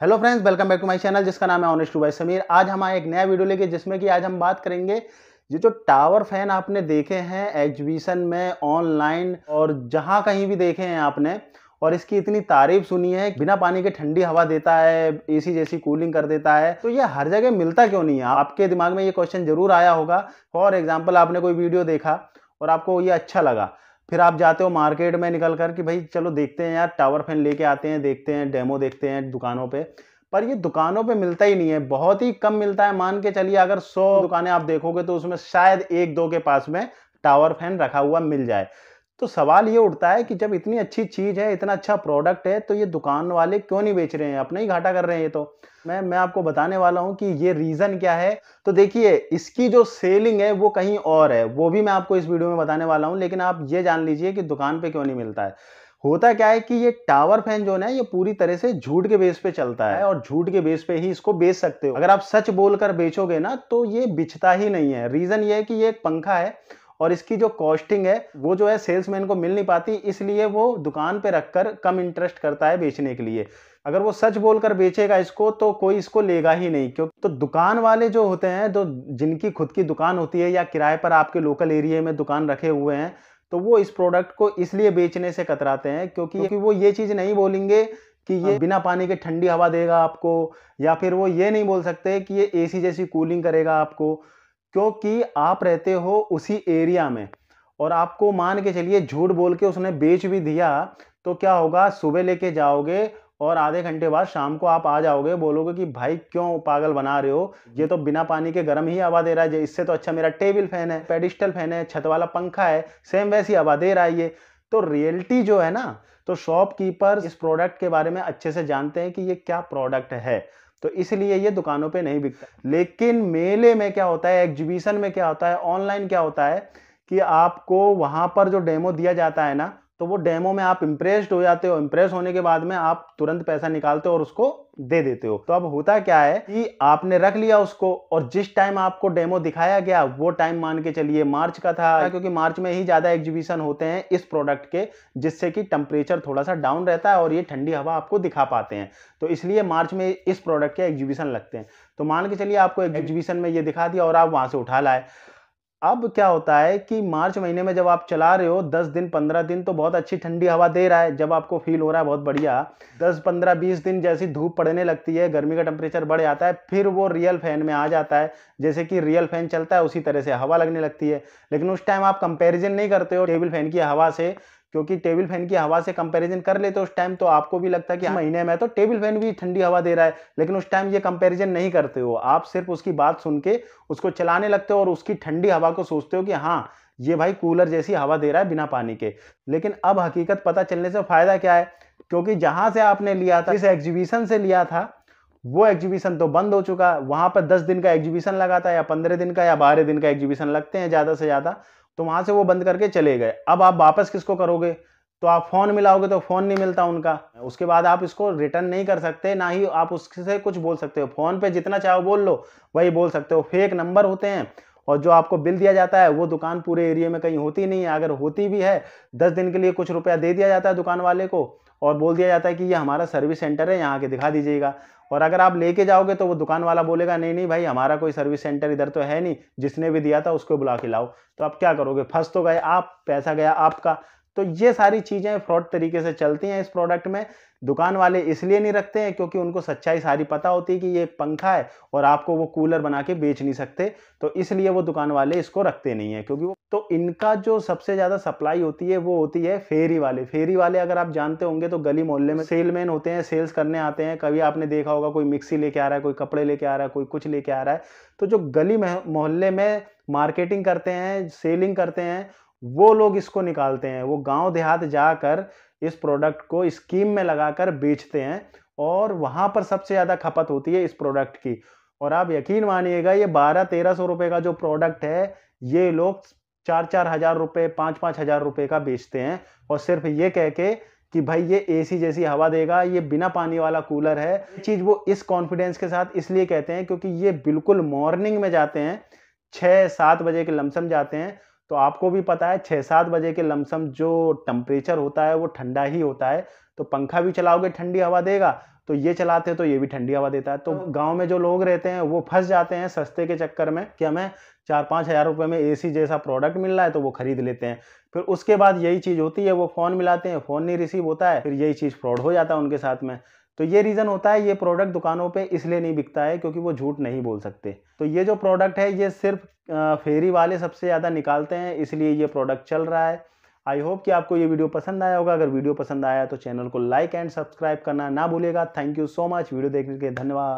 Hello friends welcome back to my channel जिसका नाम है ऑनेस्ट टू बाई समीर आज हम एक नया वीडियो लेके, जिसमें कि आज हम बात करेंगे, ये जो टावर फ़ैन आपने देखे हैं एग्जीबिशन में ऑनलाइन और जहाँ कहीं भी देखे हैं आपने, और इसकी इतनी तारीफ़ सुनी है, बिना पानी के ठंडी हवा देता है एसी जैसी कूलिंग कर देता है तो ये हर जगह मिलता क्यों नहीं है? आपके दिमाग में ये क्वेश्चन ज़रूर आया होगा। फॉर एग्ज़ाम्पल आपने कोई वीडियो देखा, और आपको ये अच्छा लगा। फिर आप जाते हो मार्केट में निकल कर कि भाई, चलो देखते हैं यार, टावर फ़ैन लेके आते हैं, देखते हैं, डेमो देखते हैं दुकानों पे। पर ये दुकानों पे मिलता ही नहीं है, बहुत ही कम मिलता है। मान के चलिए, अगर 100 दुकानें आप देखोगे तो उसमें शायद एक दो के पास में टावर फ़ैन रखा हुआ मिल जाए। तो सवाल ये उठता है कि जब इतनी अच्छी चीज़ है, इतना अच्छा प्रोडक्ट है तो ये दुकान वाले क्यों नहीं बेच रहे हैं? अपना ही घाटा कर रहे हैं ये तो। मैं मैं आपको बताने वाला हूँ कि ये रीज़न क्या है? तो देखिए, इसकी जो सेलिंग है, वो कहीं और है। वो भी मैं आपको इस वीडियो में बताने वाला हूँ, लेकिन आप ये जान लीजिए कि दुकान पे क्यों नहीं मिलता है। होता क्या है कि ये टावर फ़ैन जो है ये पूरी तरह से झूठ के बेस पे चलता है और झूठ के बेस पे ही इसको बेच सकते हो। अगर आप सच बोलकर बेचोगे ना तो ये बिचता ही नहीं है। रीजन ये है कि ये एक पंखा है और इसकी जो कॉस्टिंग है वो जो है सेल्समैन को मिल नहीं पाती इसलिए वो दुकान पे रखकर कम इंटरेस्ट करता है बेचने के लिए। अगर वो सच बोलकर बेचेगा इसको तो कोई इसको लेगा ही नहीं क्योंकि तो दुकान वाले जो होते हैं जो जिनकी खुद की दुकान होती है या किराए पर आपके लोकल एरिया में दुकान रखे हुए हैं तो वो इस प्रोडक्ट को इसलिए बेचने से कतराते हैं क्योंकि क्योंकि वो ये चीज़ नहीं बोलेंगे कि ये हाँ। बिना पानी के ठंडी हवा देगा आपको या फिर वो ये नहीं बोल सकते कि ये एसी जैसी कूलिंग करेगा आपको। क्योंकि आप रहते हो उसी एरिया में। और आपको मान के चलिए झूठ बोल के उसने बेच भी दिया तो क्या होगा? सुबह लेके जाओगे और आधे घंटे बाद शाम को आप आ जाओगे, बोलोगे कि, भाई, क्यों पागल बना रहे हो? ये तो बिना पानी के गर्म ही हवा दे रहा है। इससे तो अच्छा मेरा टेबल फ़ैन है, पेडिस्टल फ़ैन है, छत वाला पंखा है, सेम वैसी हवा दे रहा है ये। तो रियलिटी जो है ना तो शॉपकीपर इस प्रोडक्ट के बारे में अच्छे से जानते हैं कि ये क्या प्रोडक्ट है। तो इसलिए ये दुकानों पे नहीं बिकता। लेकिन मेले में क्या होता है एग्जीबिशन में क्या होता है ऑनलाइन क्या होता है कि आपको वहाँ पर जो डेमो दिया जाता है ना तो वो डेमो में आप इम्प्रेस्ड हो जाते हो इम्प्रेस होने के बाद में आप तुरंत पैसा निकालते हो और उसको दे देते हो। तो अब होता क्या है कि आपने रख लिया उसको और जिस टाइम आपको डेमो दिखाया गया वो टाइम मान के चलिए मार्च का था क्योंकि मार्च में ही ज़्यादा एग्जीबिशन होते हैं इस प्रोडक्ट के जिससे कि टेम्परेचर थोड़ा सा डाउन रहता है और ये ठंडी हवा आपको दिखा पाते हैं। तो इसलिए मार्च में इस प्रोडक्ट के एग्जीबिशन लगते हैं। तो मान के चलिए आपको एग्जीबिशन में ये दिखा दिया और आप वहाँ से उठा लाए। अब क्या होता है कि मार्च महीने में जब आप चला रहे हो 10 दिन 15 दिन तो बहुत अच्छी ठंडी हवा दे रहा है। जब आपको फील हो रहा है, बहुत बढ़िया। दस, पंद्रह, बीस दिन जैसी धूप पड़ने लगती है, गर्मी का टेम्परेचर बढ़ जाता है, फिर वो रियल फ़ैन में आ जाता है। जैसे कि रियल फ़ैन चलता है, उसी तरह से हवा लगने लगती है। लेकिन उस टाइम आप कंपेरिजन नहीं करते हो टेबल फ़ैन की हवा से। क्योंकि टेबल फ़ैन की हवा से कंपैरिजन कर लेते उस टाइम तो आपको भी लगता है कि हाँ, महीने में तो टेबल फ़ैन भी ठंडी हवा दे रहा है लेकिन उस टाइम ये कंपैरिजन नहीं करते हो। आप सिर्फ़ उसकी बात सुन के उसको चलाने लगते हो और उसकी ठंडी हवा को सोचते हो कि हाँ ये भाई कूलर जैसी हवा दे रहा है बिना पानी के। लेकिन अब हकीकत पता चलने से फ़ायदा क्या है? क्योंकि जहाँ से आपने लिया था इस एग्जीबिशन से लिया था वो एग्जीबिशन तो बंद हो चुका। है वहाँ पर दस दिन का एग्जीबिशन लगा था या पंद्रह दिन का या बारह दिन का एग्जीबिशन लगते हैं ज़्यादा से ज़्यादा। तो वहाँ से वो बंद करके चले गए। अब आप वापस किसको करोगे? तो आप फ़ोन मिलाओगे तो फ़ोन नहीं मिलता उनका। उसके बाद आप इसको रिटर्न नहीं कर सकते, ना ही आप उससे कुछ बोल सकते हो। फ़ोन पे जितना चाहो बोल लो, वही बोल सकते हो। फेक नंबर होते हैं और जो आपको बिल दिया जाता है, वो दुकान पूरे एरिया में कहीं होती नहीं है। अगर होती भी है, दस दिन के लिए कुछ रुपया दे दिया जाता है दुकान वाले को और बोल दिया जाता है कि ये हमारा सर्विस सेंटर है, यहाँ के दिखा दीजिएगा। और अगर आप लेके जाओगे तो वो दुकान वाला बोलेगा, नहीं नहीं भाई, हमारा कोई सर्विस सेंटर इधर तो है नहीं, जिसने भी दिया था उसको बुला के लाओ। तो आप क्या करोगे? फंस तो गए, आप, पैसा गया आपका। तो ये सारी चीज़ें फ्रॉड तरीके से चलती हैं इस प्रोडक्ट में। दुकान वाले इसलिए नहीं रखते हैं क्योंकि उनको सच्चाई सारी पता होती है कि ये पंखा है और आपको वो कूलर बना के बेच नहीं सकते तो इसलिए वो दुकान वाले इसको रखते नहीं है क्योंकि वो तो इनका जो सबसे ज़्यादा सप्लाई होती है वो होती है फेरी वाले। फेरी वाले अगर आप जानते होंगे तो गली मोहल्ले में सेलमैन होते हैं, सेल्स करने आते हैं। कभी आपने देखा होगा कोई मिक्सी लेके आ रहा है, कोई कपड़े लेके आ रहा है, कोई कुछ लेके आ रहा है। तो जो गली मोहल्ले में मार्केटिंग करते हैं, सेलिंग करते हैं वो लोग इसको निकालते हैं, वो गाँव देहात जाकर इस प्रोडक्ट को स्कीम में लगाकर बेचते हैं और वहाँ पर सबसे ज़्यादा खपत होती है इस प्रोडक्ट की। और आप यकीन मानिएगा, ये बारह तेरह सौ रुपये का जो प्रोडक्ट है, ये लोग चार चार हज़ार रुपये पाँच पाँच हज़ार रुपये का बेचते हैं। और सिर्फ़ ये कह के कि भाई ये एसी जैसी हवा देगा, ये बिना पानी वाला कूलर है। चीज़ वो इस कॉन्फिडेंस के साथ इसलिए कहते हैं क्योंकि ये बिल्कुल मॉर्निंग में जाते हैं छः सात बजे के लमसम जाते हैं। तो आपको भी पता है छः सात बजे के लमसम जो टेम्परेचर होता है वो ठंडा ही होता है। तो पंखा भी चलाओगे ठंडी हवा देगा तो ये चलाते हैं तो ये भी ठंडी हवा देता है। तो गाँव में जो लोग रहते हैं वो फंस जाते हैं सस्ते के चक्कर में कि हमें चार पाँच हज़ार रुपये में एसी जैसा प्रोडक्ट मिल रहा है तो वो खरीद लेते हैं। फिर उसके बाद यही चीज़ होती है वो फ़ोन मिलाते हैं फ़ोन नहीं रिसीव होता है फिर यही चीज़ फ्रॉड हो जाता है उनके साथ में। तो ये रीज़न होता है, ये प्रोडक्ट दुकानों पे इसलिए नहीं बिकता है क्योंकि वो झूठ नहीं बोल सकते। तो ये जो प्रोडक्ट है, ये सिर्फ़ फेरी वाले सबसे ज़्यादा निकालते हैं, इसलिए ये प्रोडक्ट चल रहा है। आई होप कि आपको ये वीडियो पसंद आया होगा। अगर वीडियो पसंद आया तो चैनल को लाइक एंड सब्सक्राइब करना ना भूलेगा thank you so much video देखने के धन्यवाद।